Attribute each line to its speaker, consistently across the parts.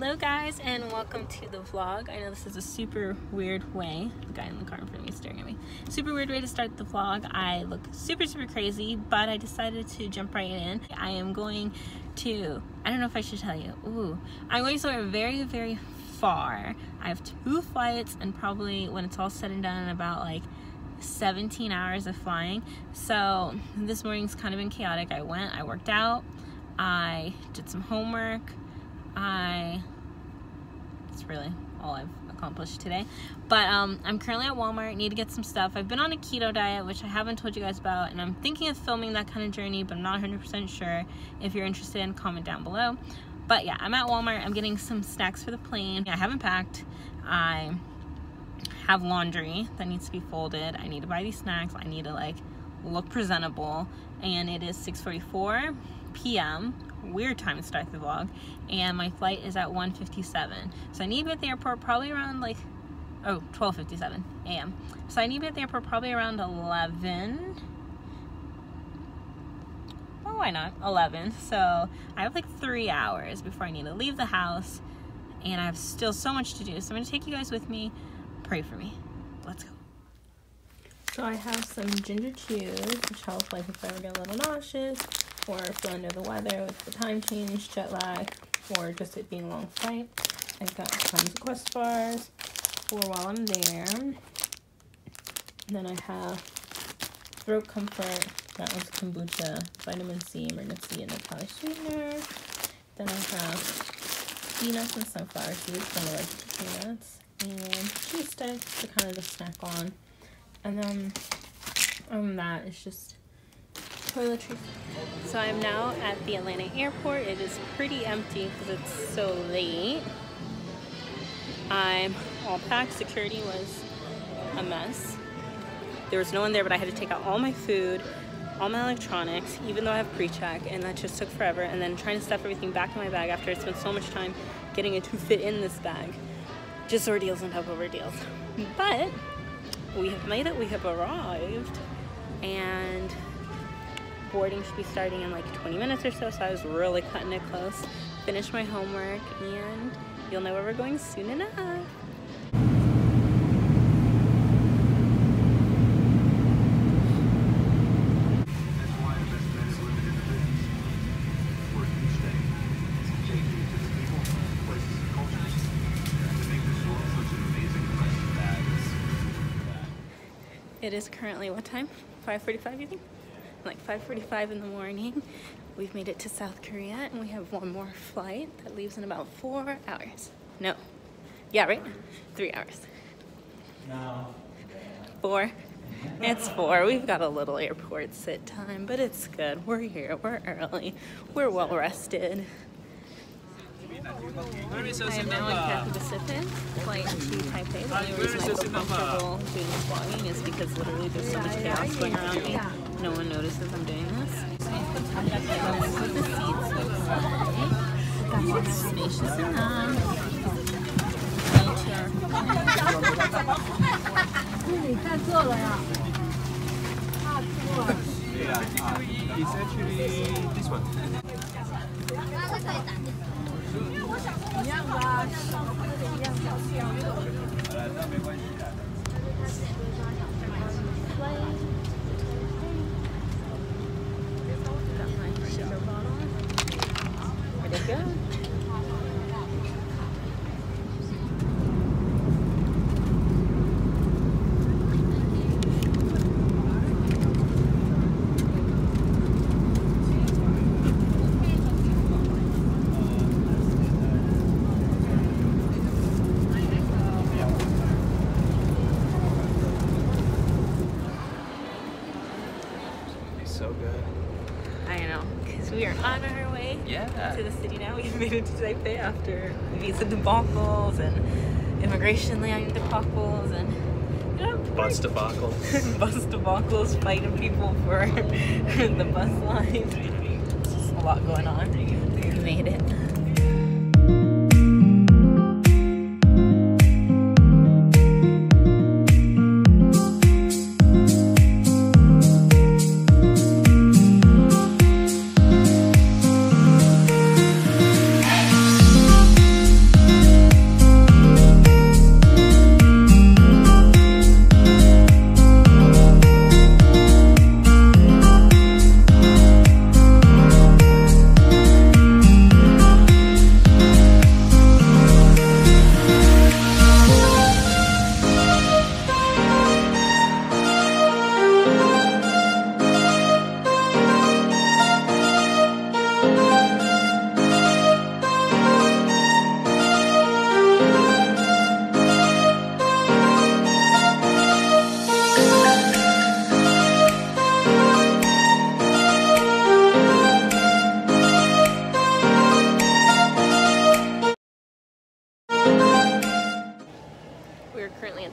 Speaker 1: Hello guys and welcome to the vlog. I know this is a super weird way, the guy in the car in front of me is staring at me, super weird way to start the vlog. I look super super crazy but I decided to jump right in. I am going to, I don't know if I should tell you, ooh, I'm going somewhere very very far. I have two flights and probably when it's all said and done about like 17 hours of flying. So this morning's kind of been chaotic. I went, I worked out, I did some homework, I that's really all I've accomplished today. But um, I'm currently at Walmart need to get some stuff. I've been on a keto diet which I haven't told you guys about and I'm thinking of filming that kind of journey but I'm not 100% sure. If you're interested comment down below. But yeah I'm at Walmart. I'm getting some snacks for the plane. I haven't packed. I have laundry that needs to be folded. I need to buy these snacks. I need to like look presentable. And it is 6:44 p.m weird time to start the vlog and my flight is at 1:57 so I need to be at the airport probably around like oh 12:57 a.m. so I need to be at the airport probably around 11 oh why not? 11 so I have like three hours before I need to leave the house and I have still so much to do. So I'm gonna take you guys with me. Pray for me. Let's go. So I have some ginger chews which helps like if I ever get a little nauseous or feel under the weather with the time change, jet lag, or just it being a long flight. I've got tons of Quest bars for while I'm there. Then I have Throat Comfort, that one's kombucha, vitamin C, Emergen-C, and a poly sweetener. Then I have peanuts and sunflower seeds, kind of like peanuts, and cheese sticks to kind of just snack on. And then than that, it's just toiletries. So I'm now at the Atlanta airport. It is pretty empty because it's so late. I'm all packed. Security was a mess. There was no one there, but I had to take out all my food, all my electronics, even though I have pre-check, and that just took forever. And then trying to stuff everything back in my bag after I spent so much time getting it to fit in this bag. Just ordeals on top of ordeals. But we have made it, we have arrived, and boarding should be starting in like 20 minutes or so, so I was really cutting it close. Finished my homework, and you'll know where we're going soon enough. It is currently what time? 5.45 you think? Like 5.45 in the morning. We've made it to South Korea and we have one more flight that leaves in about four hours. No. Yeah, right? Three hours. No. Four? It's four. We've got a little airport sit time, but it's good. We're here. We're early. We're well rested. I am now at Cathay Pacific, flight to Taipei. The only reason I feel comfortable doing this vlogging is because literally there's so much chaos going around me. No one notices I'm doing this. This is the seats It's spacious enough.
Speaker 2: It's actually this one. 像上次那个一样，不需要。那没关系。
Speaker 1: To the city now. We've made it to Taipei after visa debacles and immigration land debacles and you know,
Speaker 2: bus debacles.
Speaker 1: bus debacles, fighting people for the bus line. It's just a lot going on. We made it.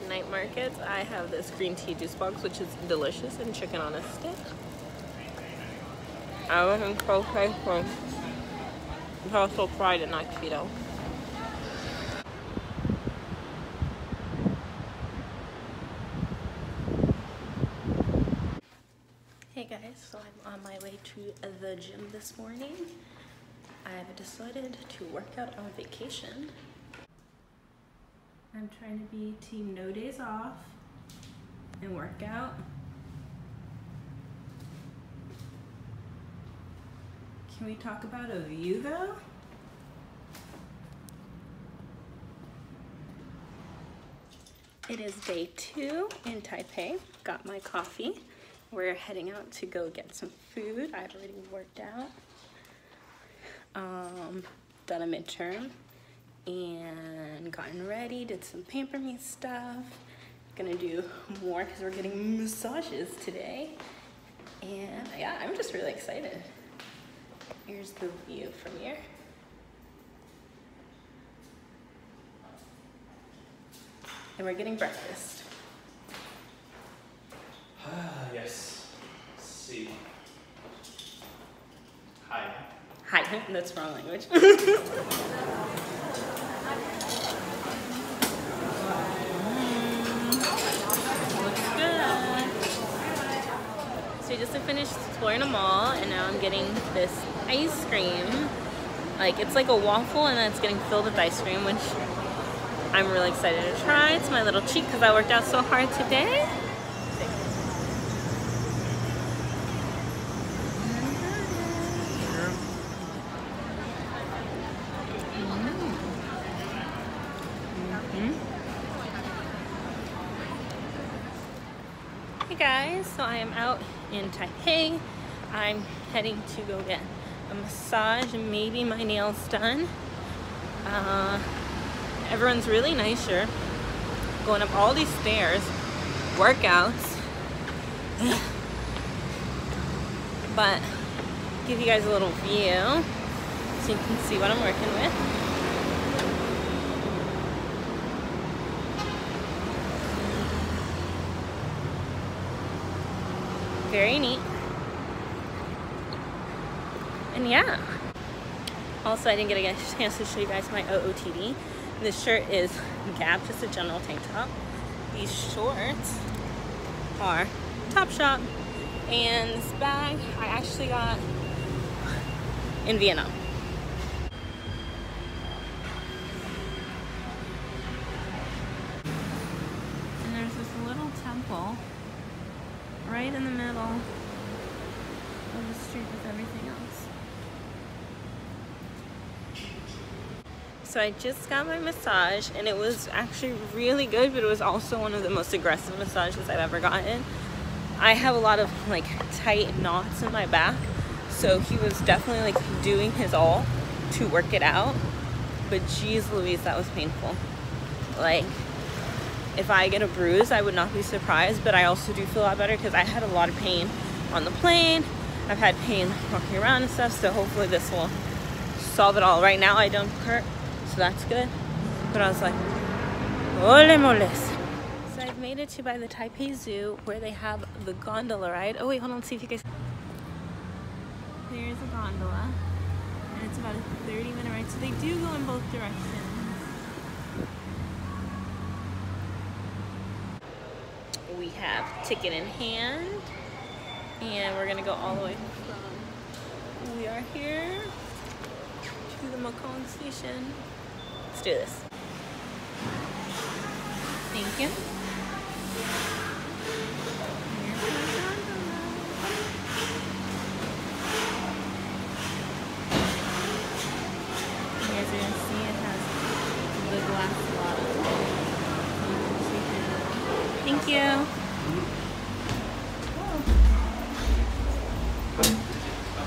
Speaker 1: The night market. I have this green tea juice box, which is delicious, and chicken on a stick. Everything's so tasty. It's also fried and not. Hey guys, so I'm on my way to the gym this morning. I've decided to work out on vacation. I'm trying to be team no days off and work out. Can we talk about a view though? It is day two in Taipei. Got my coffee. We're heading out to go get some food. I've already worked out. Um, done a midterm and gotten ready, did some pamper me stuff. Gonna do more because we're getting massages today. And yeah, I'm just really excited. Here's the view from here. And we're getting breakfast.
Speaker 3: Ah, yes. Let's see. Hi.
Speaker 1: Hi, that's wrong language. So we just finished exploring a mall and now I'm getting this ice cream. Like it's like a waffle and then it's getting filled with ice cream, which I'm really excited to try. It's my little cheat because I worked out so hard today. Hey guys, so I am out in Taipei. I'm heading to go get a massage and maybe my nails done. Uh, everyone's really nice here. Going up all these stairs, workouts. but give you guys a little view so you can see what I'm working with. Very neat. And yeah. Also, I didn't get a chance to show you guys my OOTD. This shirt is Gap, just a general tank top. These shorts are Topshop. And this bag I actually got in Vietnam. And there's this little temple right in the middle of the street with everything else. So I just got my massage and it was actually really good, but it was also one of the most aggressive massages I've ever gotten. I have a lot of like tight knots in my back, so he was definitely like doing his all to work it out. But geez Louise, that was painful. Like, if I get a bruise, I would not be surprised, but I also do feel a lot better because I had a lot of pain on the plane. I've had pain walking around and stuff, so hopefully this will solve it all. Right now I don't hurt, so that's good. But I was like, ole moles. So I've made it to by the Taipei Zoo where they have the gondola ride. Oh wait, hold on, see if you guys. There's a gondola, and it's about a 30 minute ride, so they do go in both directions. We have ticket in hand, and we're gonna go all the way from. We are here to the Maokong station. Let's do this. Thank you. Here's. You guys are gonna see it has the glass bottom. Thank you.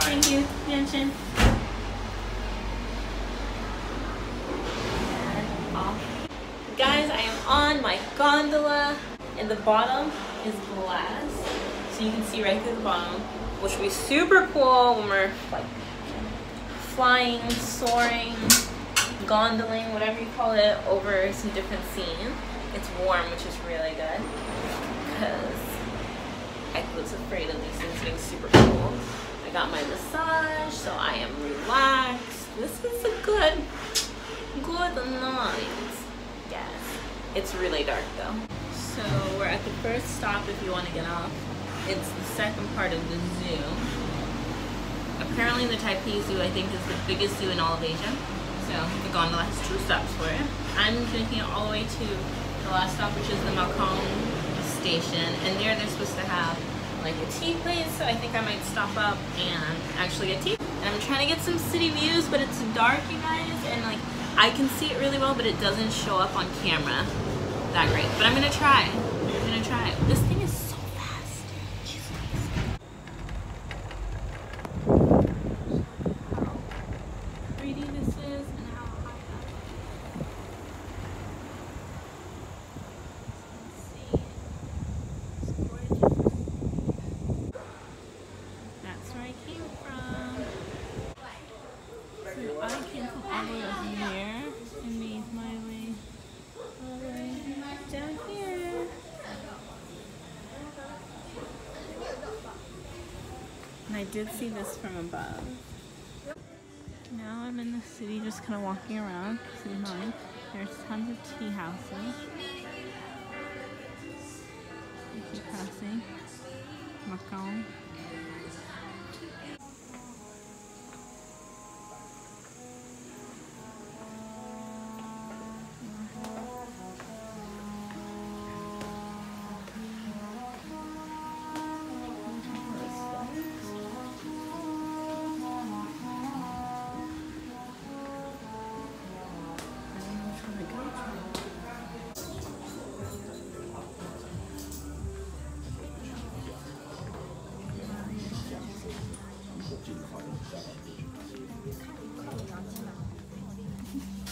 Speaker 1: Thank you. Guys, I am on my gondola, and the bottom is glass, so you can see right through the bottom, which will be super cool when we're like flying, soaring, gondoling, whatever you call it, over some different scenes. It's warm, which is really good because I was afraid of these things being super cold. I got my massage, so I am relaxed. This is a good, good night. It's really dark though. So we're at the first stop if you want to get off. It's the second part of the zoo. Apparently the Taipei Zoo I think is the biggest zoo in all of Asia. So the gondola has two stops for it. I'm taking it all the way to the last stop which is the Maokong station and there they're supposed to have like a tea place so I think I might stop up and actually get tea. And I'm trying to get some city views but it's dark you guys and like I can see it really well but it doesn't show up on camera that great. But I'm gonna try. I'm gonna try. This thing is so fast. Jeez Louise. How pretty this is and how high up. Let's see. It's gorgeous. That's where I came from. So I came from all the way up here and made my way all the way down here. And I did see this from above. Now I'm in the city just kind of walking around. There's tons of tea houses. I keep passing. Macau. 我最近的化妆品在哪儿？最近的化妆品。